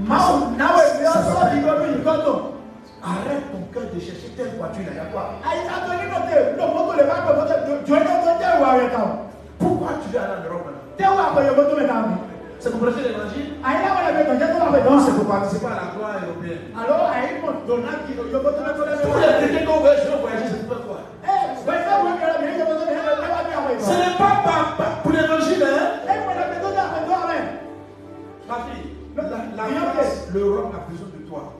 Maaw n'a bɛ bien sɔrɔ i bɛ min kɔ dɔn. Arrête ton cœur de chercher telle voiture là, y'a quoi? Ayi a dɔn ni dɔ tɛ yen, n'o moto de b'a dɔn moto jɔn dɔ tɛ yen wa wɛrɛ t'a o. Pourquoi tu es à la drogue là? T'es où à Koyo moto bɛ n'a mi? C'est pour prêcher l'évangile. Ayi n'a wɛrɛ bɛ dɔn, jɛ tɔgɔ bɛ dɔn. C'est pour participer à la gloire européenne. Alors ayi mɔ donna k'i dɔn, yɔ moto bɛ tɔ la. Pour France, l'Europe a besoin de toi.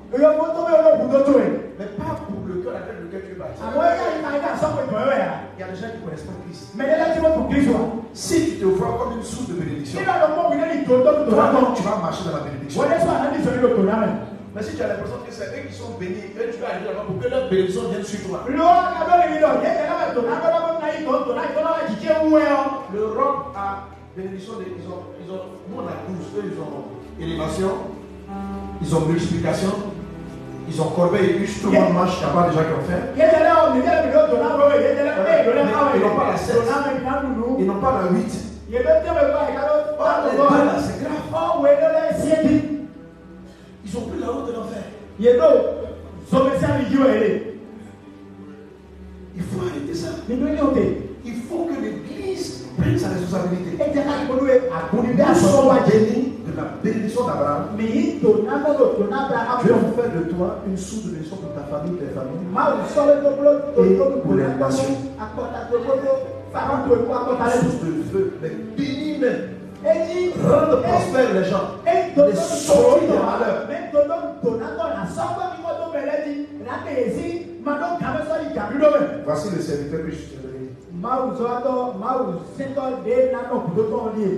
Mais pas pour le cœur avec lequel tu es bâti. Il y a des gens qui ne connaissent pas Christ. Si tu te vois comme une source de bénédiction, toi-même, tu vas marcher dans la bénédiction. Mais si tu as l'impression que c'est eux qui sont bénis, eux, tu vas arriver là-bas pour que leur bénédiction vienne sur toi. L'Europe a bénédiction, ils ont, ils ont, nous on a 12, eux ils ont élévation, ils ont multiplication, ils ont corbeille et le monde mange, il n'y a pas de gens qui ont faim. Ils n'ont pas la 8. Oh, les deux là, c'est grave. Ils ont pris la route de l'enfer. Il faut arrêter ça. Il faut que l'Église prenne sa responsabilité. Nous sommes la bénédiction d'Abraham. Dieu va faire de toi une source de bénédiction pour ta famille, tes familles. Source de feu, mais bénis même. Rendre prospère les gens. Les sorties des malheurs. Voici le serviteur que je donne.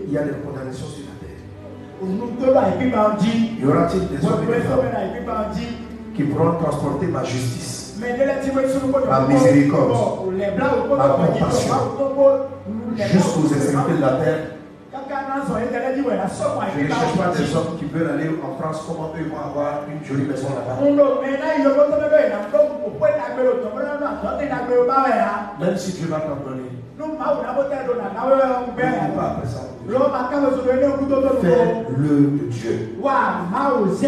Il y a des condamnations sur. Y aura-t-il des hommes et qui pourront transporter ma justice, Ma miséricorde, ma compassion, jusqu'aux extrémités de la terre. Je ne cherche pas des hommes qui veulent aller en France, comment eux vont avoir une jolie maison là-bas? Même si Dieu va t'en donner, ne cours pas après ça. Fais-le de Dieu.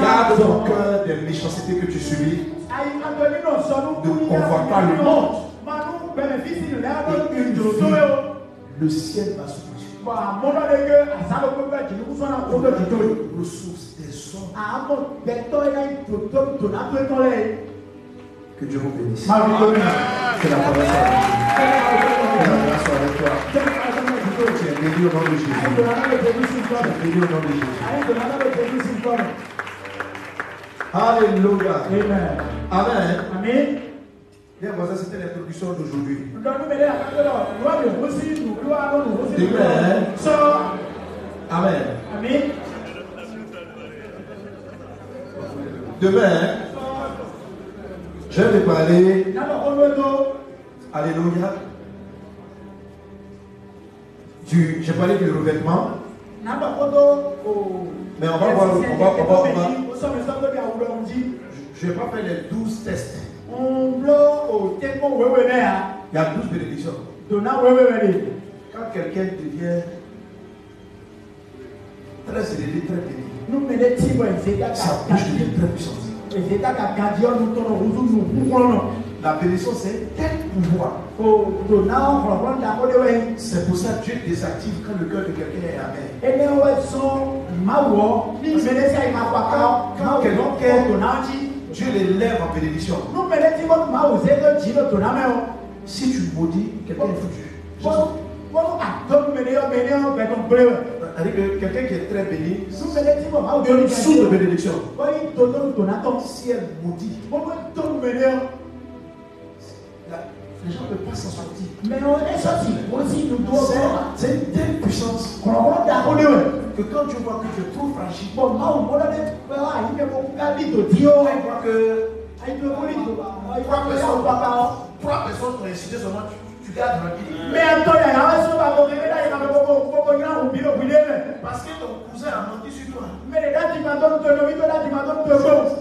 Garde ton cœur des méchancetés que tu subis. Ne convoite pas le monde. Et une vie, le ciel va se ressources des hommes. Que Dieu vous bénisse. Que la parole soit avec toi. Béni au nom de Jésus. Béni au nom de Jésus. Alléluia. Amen. Amen. Bien, voisin, c'était l'introduction d'aujourd'hui. Amen. Amen. Demain, je vais parler, Alléluia, du, j'ai parlé du revêtement, Mais on va voir, on va, on va, on va- on Je ne vais pas faire les 12 tests. va Il y a 12 bénédictions. Quand quelqu'un devient très élevé, très béni, sa bouche devient très puissante. La bénédiction, c'est tel pouvoir. wẹ C'est pour ça que Dieu désactive quand le cœur de quelqu'un est amer. lọkọ donna ti Dieu l'élève en bénédiction. o Si tu maudis, quelqu'un est foutu. C'est-à-dire que quelqu'un qui est très béni, sous de bénédiction, si elle maudit, les gens ne peuvent pas s'en sortir. mẹ o esọsi o si nudu C'est ọkọ c'est une telle puissance. Que quand tu vois que tu es trop fragile, Bon, moi, on m'a donné peur à une époque, à l'île de Dio, tu vois que à une époque, à une époque, trois personnes mais il a un son à bilet. Parce que ton cousin a menti sur toi.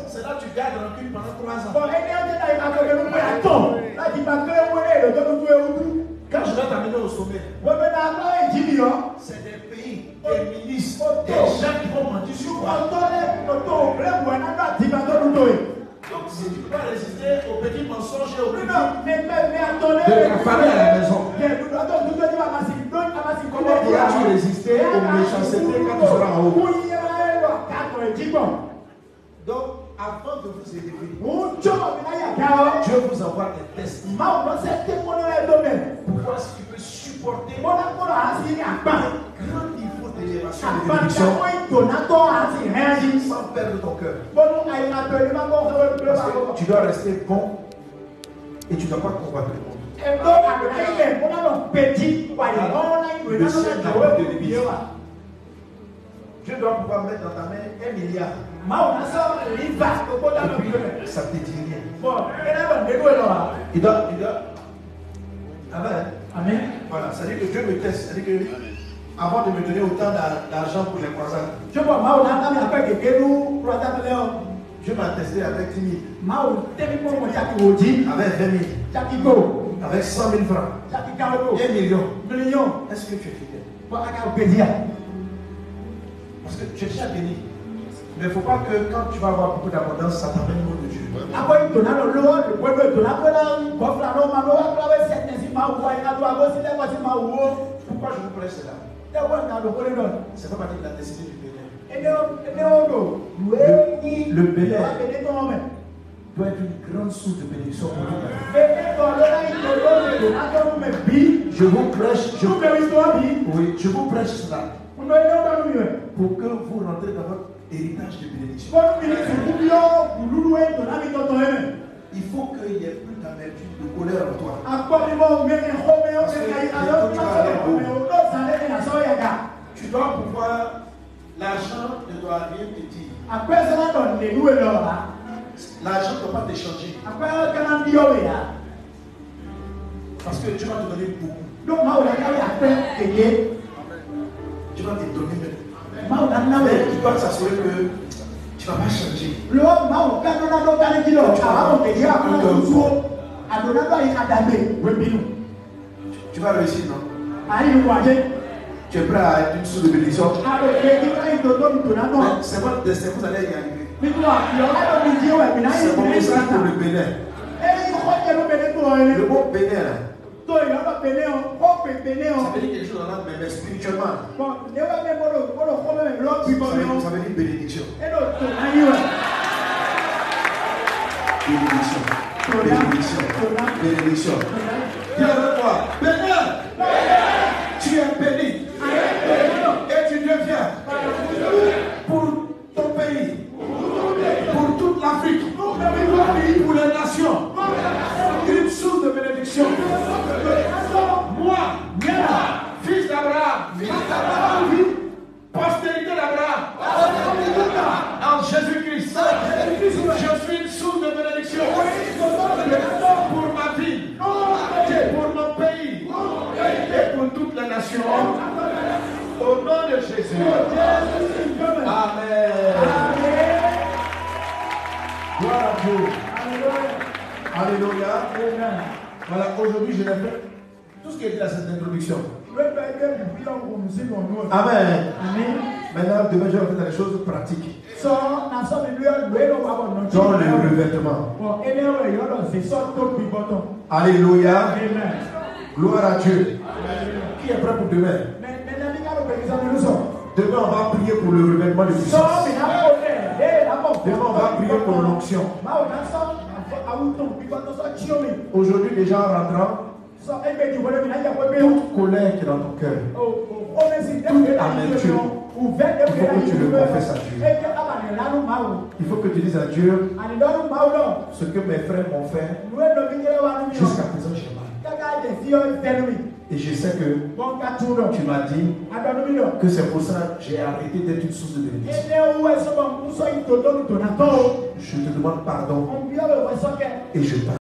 C'est là que tu gardes rancune pendant trois ans. Quand je vais t'amener au sommet, hein. c'est des pays, des ministres, des gens qui vont mentir sur toi. Donc si tu peux pas résister aux petits mensonges et aux petits... De la famille à la maison. Comment pourras-tu résister aux méchancetés quand tu seras en haut Donc, avant de vous élever, Dieu vous envoie des tests pour voir si tu peux supporter un grand de bénédiction sans perdre ton cœur. Parce que tu dois rester bon et tu ne dois pas combattre le monde. Dieu doit pouvoir mettre dans ta main un milliard. Ça ne te dit rien. Il doit. Il doit. Amen. Amen. Voilà, c'est-à-dire que Dieu me teste. Que avant de me donner autant d'a- d'argent pour les croissants, Dieu m'a testé avec 10 000, mau temi mau mau caki woji avec 20 000, caki go. Avec 100 000 francs, caki kau 1 million. million. Est-ce que tu es fidèle? Parce que tu es déjà béni. Mais il ne faut pas que quand tu vas avoir beaucoup d'abondance, ça t'amène loin de Dieu. Pourquoi je vous prêche cela? C'est pas parce qu'il a décidé du bénin. ni Le Bénin. doit être une grande source de bénédiction pour la la le bi Je vous prêche, je, oui, vous prêche cela pour que vous rentrez dans votre héritage de bénédiction. Il faut qu'il n'y ait plus d'amertume, de colère en toi. Tu dois pouvoir, l'argent ne doit rien te dire. L'argent ne doit pas t'échanger. Parce que Dieu va te donner beaucoup. Dieu va te donner même. Mais il doit s'assurer que tu ne vas pas changer. lo mawu ka nana ɖo ka ne dzi lɔ awa mo keke akpɛ tutuwo adona ɖo ayi adame webinu Tu vas réussir, non ayi nu wa dze Tu es prêt à être une source de bénédiction alo keke ka yi dodo nu dona Mais nɔ C'est votre destin, vous allez y arriver. mi tu a yɔ alo mi dzi wɛ mina yi C'est mi pour yi ça sata pour le Bénin. eyi xɔ dze nu bɛ ne to yɛ Le mot Bénin, là, to yɛ ɔlɔ bene o xɔ pe bene o. ça veut dire quelque chose dans l'âme, mais, mais spirituellement, Bon, ne va me Bénédiction. Bénédiction. Dis avec moi, Bénin, Amen. Maintenant, demain, je vais faire des choses pratiques. Dans le revêtement. Alléluia. Gloire à Dieu. Qui est prêt pour demain? Demain, on va prier pour le revêtement de puissance. ẹ̀ lábọ̀. Demain, on va prier pour l'onction. Mi. Aujourd'hui, déjà en rentrant, O. colère qui est dans ton cœur. O o mẹ si dẹ́kun náà yẹ kó o vẹ́ dẹ́kun náà Il faut que tu le confesses à Dieu. Lánàá máa wò. Il faut que tu dises à Dieu lọ. ce que mes frères m'ont fait. Jusqu'à présent, j'ai mal. Et je sais que tu m'as dit lọ. que c'est pour ça que j'ai arrêté d'être une source de bénédiction. Je te demande pardon et je t'en